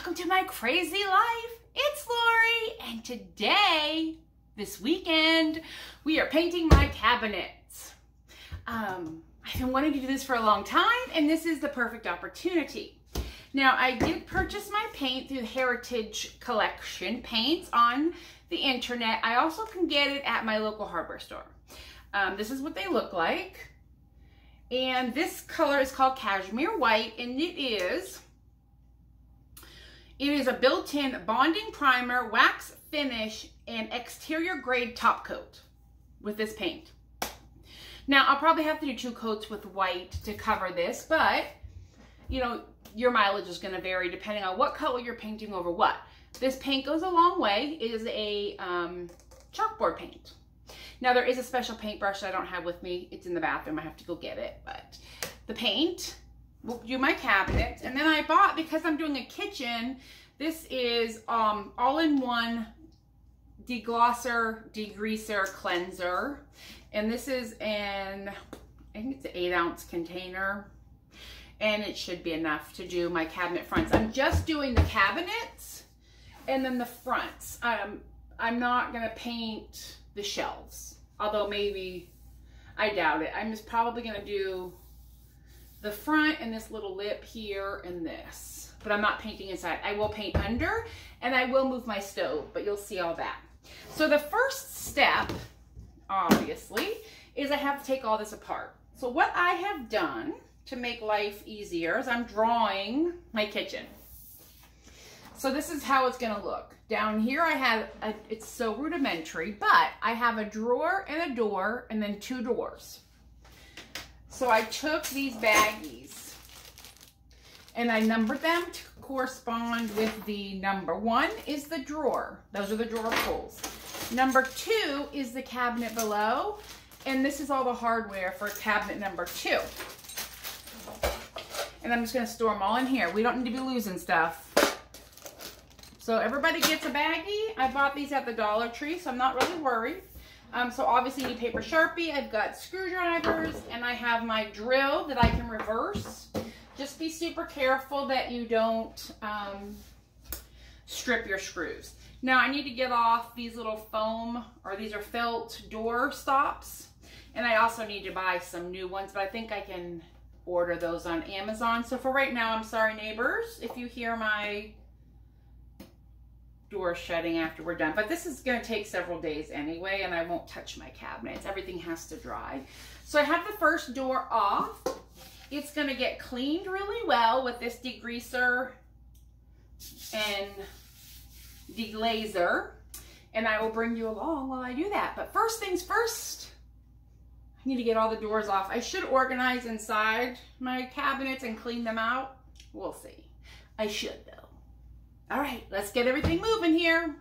welcome to my crazy life. It's Lori, and today, this weekend, we are painting my cabinets. Um, I've been wanting to do this for a long time, and this is the perfect opportunity. Now, I did purchase my paint through Heritage Collection Paints on the internet. I also can get it at my local hardware store. Um, this is what they look like. And this color is called Cashmere White, and it is it is a built-in bonding primer, wax finish, and exterior grade top coat with this paint. Now, I'll probably have to do two coats with white to cover this, but, you know, your mileage is going to vary depending on what color you're painting over what. This paint goes a long way. It is a um, chalkboard paint. Now, there is a special paintbrush I don't have with me. It's in the bathroom. I have to go get it, but the paint do my cabinet. And then I bought, because I'm doing a kitchen, this is um, all-in-one deglosser, degreaser, cleanser. And this is an, I think it's an eight ounce container. And it should be enough to do my cabinet fronts. I'm just doing the cabinets and then the fronts. Um, I'm not gonna paint the shelves. Although maybe, I doubt it. I'm just probably gonna do the front and this little lip here and this. But I'm not painting inside. I will paint under and I will move my stove, but you'll see all that. So the first step, obviously, is I have to take all this apart. So what I have done to make life easier is I'm drawing my kitchen. So this is how it's gonna look. Down here I have, a, it's so rudimentary, but I have a drawer and a door and then two doors. So I took these baggies and I numbered them to correspond with the number one is the drawer. Those are the drawer pulls. Number two is the cabinet below. And this is all the hardware for cabinet number two. And I'm just gonna store them all in here. We don't need to be losing stuff. So everybody gets a baggie. I bought these at the Dollar Tree, so I'm not really worried. Um, so obviously you need paper Sharpie. I've got screwdrivers and I have my drill that I can reverse. Just be super careful that you don't um, strip your screws. Now I need to get off these little foam or these are felt door stops. And I also need to buy some new ones, but I think I can order those on Amazon. So for right now, I'm sorry neighbors if you hear my door shutting after we're done. But this is going to take several days anyway, and I won't touch my cabinets. Everything has to dry. So I have the first door off. It's going to get cleaned really well with this degreaser and deglosser. And I will bring you along while I do that. But first things first, I need to get all the doors off. I should organize inside my cabinets and clean them out. We'll see. I should though. All right, let's get everything moving here.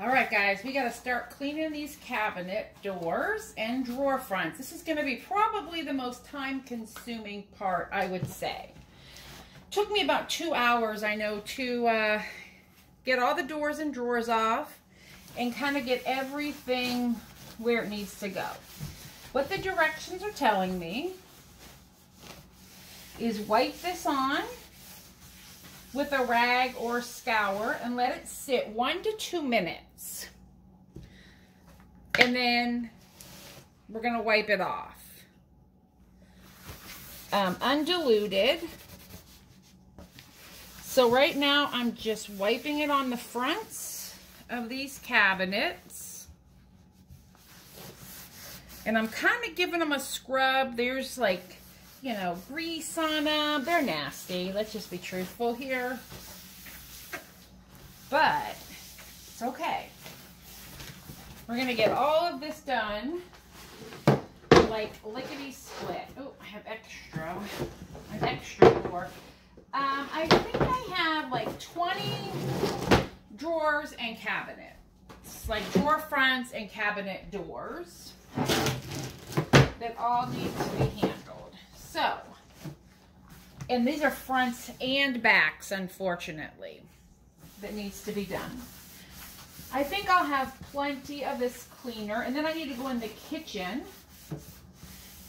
All right, guys, we got to start cleaning these cabinet doors and drawer fronts. This is going to be probably the most time-consuming part, I would say. Took me about two hours, I know, to uh, get all the doors and drawers off and kind of get everything where it needs to go. What the directions are telling me is wipe this on with a rag or scour and let it sit one to two minutes. And then we're going to wipe it off. Um, undiluted. So right now I'm just wiping it on the fronts of these cabinets. And I'm kind of giving them a scrub. There's like you know, grease on them. They're nasty. Let's just be truthful here. But it's okay. We're going to get all of this done like lickety split. Oh, I have extra. I have extra more. Um, I think I have like 20 drawers and cabinets. Like drawer fronts and cabinet doors that all need to be handled. And these are fronts and backs, unfortunately, that needs to be done. I think I'll have plenty of this cleaner, and then I need to go in the kitchen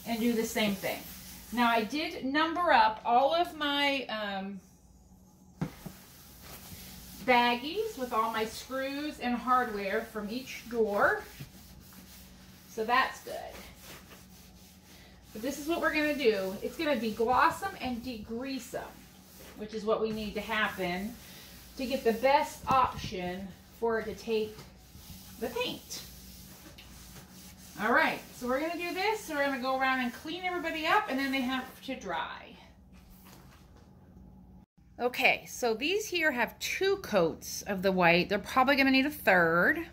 and do the same thing. Now I did number up all of my um, baggies with all my screws and hardware from each door. So that's good. But this is what we're going to do. It's going to degloss them and degrease them, which is what we need to happen to get the best option for it to take the paint. All right, so we're gonna do this. So we're gonna go around and clean everybody up and then they have to dry. Okay, so these here have two coats of the white. They're probably gonna need a third.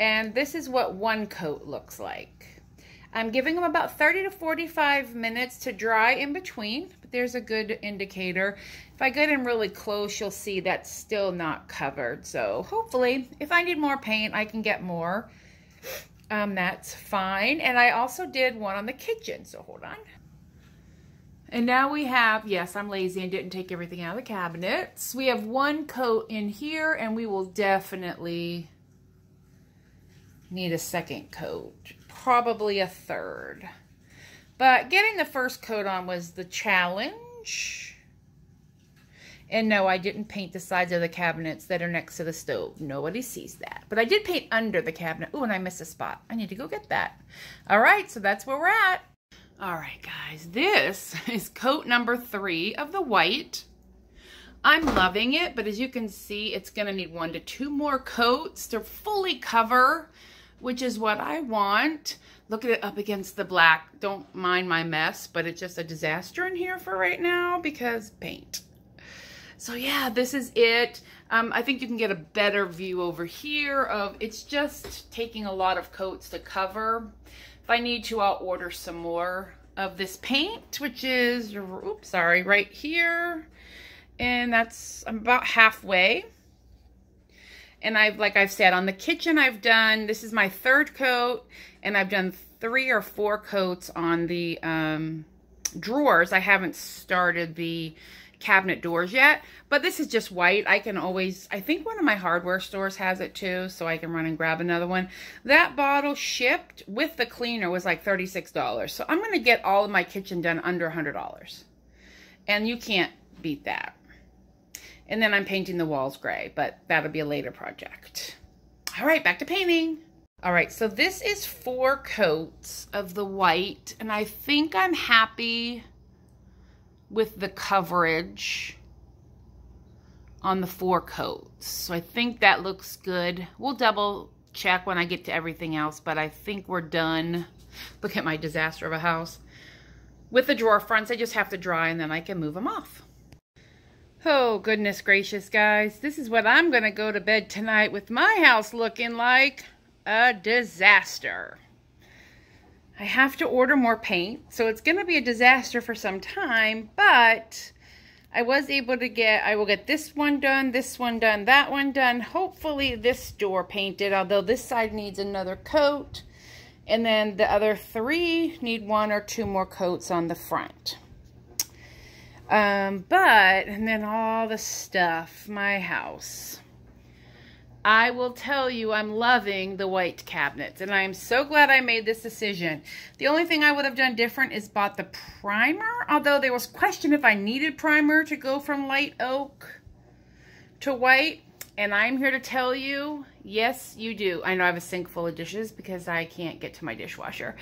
And this is what one coat looks like. I'm giving them about 30 to 45 minutes to dry in between, but there's a good indicator. If I get in really close, you'll see that's still not covered. So hopefully, if I need more paint, I can get more um, that's fine. And I also did one on the kitchen, so hold on. And now we have, yes, I'm lazy and didn't take everything out of the cabinets. We have one coat in here and we will definitely need a second coat. Probably a third. But getting the first coat on was the challenge. And no, I didn't paint the sides of the cabinets that are next to the stove. Nobody sees that. But I did paint under the cabinet. Oh, and I missed a spot. I need to go get that. All right, so that's where we're at. All right, guys, this is coat number three of the white. I'm loving it, but as you can see, it's gonna need one to two more coats to fully cover, which is what I want. Look at it up against the black. Don't mind my mess, but it's just a disaster in here for right now because paint. So yeah, this is it. Um, I think you can get a better view over here of it's just taking a lot of coats to cover. If I need to, I'll order some more of this paint, which is, oops, sorry, right here. And that's I'm about halfway. And I've, like I've said, on the kitchen I've done, this is my third coat, and I've done three or four coats on the um, drawers. I haven't started the cabinet doors yet, but this is just white. I can always, I think one of my hardware stores has it too, so I can run and grab another one. That bottle shipped with the cleaner was like $36. So I'm going to get all of my kitchen done under $100. And you can't beat that. And then I'm painting the walls gray, but that'll be a later project. All right, back to painting. All right, so this is four coats of the white, and I think I'm happy with the coverage on the four coats. So I think that looks good. We'll double check when I get to everything else, but I think we're done. Look at my disaster of a house. With the drawer fronts, I just have to dry and then I can move them off. Oh, goodness gracious, guys. This is what I'm going to go to bed tonight with my house looking like a disaster. I have to order more paint, so it's going to be a disaster for some time, but I was able to get, I will get this one done, this one done, that one done, hopefully this door painted, although this side needs another coat, and then the other three need one or two more coats on the front. Um, but, and then all the stuff, my house. I will tell you I'm loving the white cabinets and I am so glad I made this decision. The only thing I would have done different is bought the primer, although there was question if I needed primer to go from light oak to white. And I'm here to tell you, yes, you do. I know I have a sink full of dishes because I can't get to my dishwasher.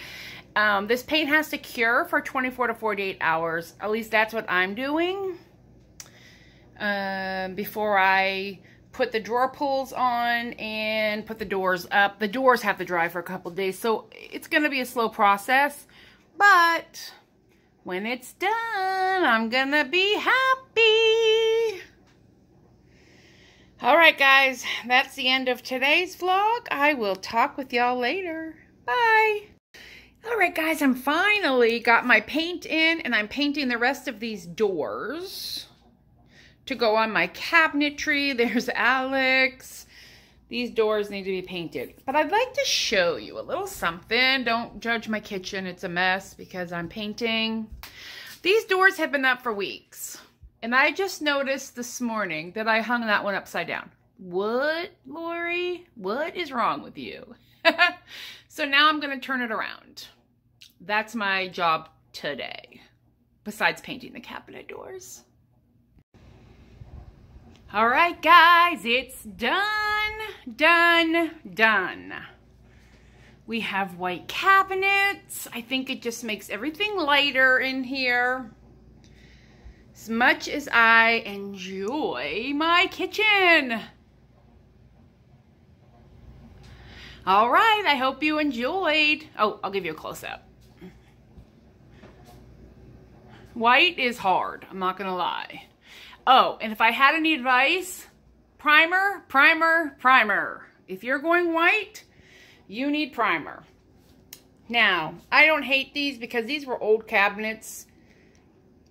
Um, this paint has to cure for 24 to 48 hours. At least that's what I'm doing. Um, before I put the drawer pulls on and put the doors up. The doors have to dry for a couple days, so it's going to be a slow process. But when it's done, I'm going to be happy. All right, guys, that's the end of today's vlog. I will talk with y'all later. Bye. All right, guys, I'm finally got my paint in, and I'm painting the rest of these doors to go on my cabinetry. There's Alex. These doors need to be painted. But I'd like to show you a little something. Don't judge my kitchen. It's a mess because I'm painting. These doors have been up for weeks. And I just noticed this morning that I hung that one upside down. What, Lori? What is wrong with you? so now I'm going to turn it around. That's my job today, besides painting the cabinet doors. All right, guys, it's done, done, done. We have white cabinets. I think it just makes everything lighter in here. As much as I enjoy my kitchen. All right, I hope you enjoyed. Oh, I'll give you a close-up. White is hard, I'm not gonna lie. Oh, and if I had any advice, primer, primer, primer. If you're going white, you need primer. Now, I don't hate these because these were old cabinets,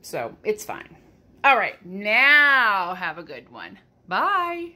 so it's fine. All right, now have a good one. Bye.